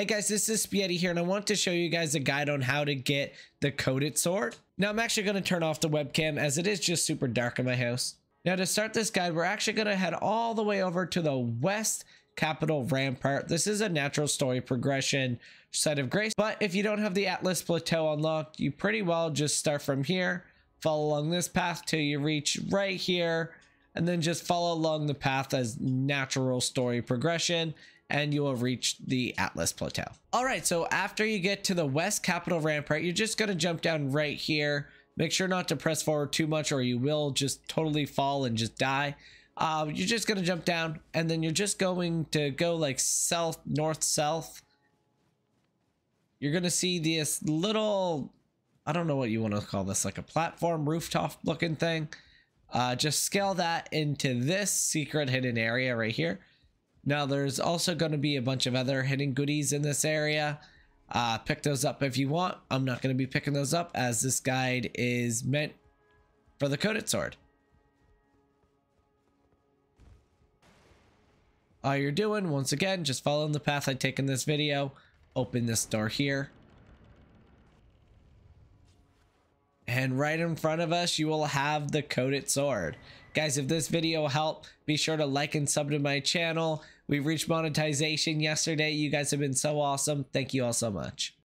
Hey guys, this is Spyetti here and I want to show you guys a guide on how to get the coded sword. Now I'm actually going to turn off the webcam as it is just super dark in my house. Now to start this guide, we're actually going to head all the way over to the west capital rampart. This is a natural story progression site of grace, but if you don't have the Altus Plateau unlocked, you pretty well just start from here, follow along this path till you reach right here, and then just follow along the path as natural story progression and you will reach the Altus Plateau. All right, so after you get to the West Capital Rampart, you're just gonna jump down right here. Make sure not to press forward too much or you will just totally fall and just die. Uh, you're just gonna jump down and then you're just going to go like south, north, south. You're gonna see this little, I don't know what you wanna call this, like a platform rooftop looking thing. Uh, just scale that into this secret hidden area right here. Now there's also going to be a bunch of other hidden goodies in this area. Uh, pick those up if you want. I'm not going to be picking those up as this guide is meant for the coded sword. All you're doing, once again, just following the path I take in this video. Open this door here. And right in front of us, you will have the coded sword. Guys, if this video helped, be sure to like and sub to my channel. We reached monetization yesterday. You guys have been so awesome. Thank you all so much.